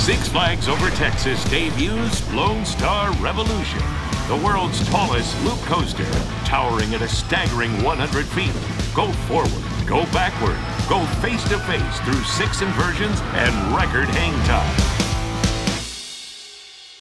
Six Flags Over Texas debuts Lone Star Revolution, the world's tallest loop coaster, towering at a staggering 100 feet. Go forward, go backward, go face to face through six inversions and record hang time.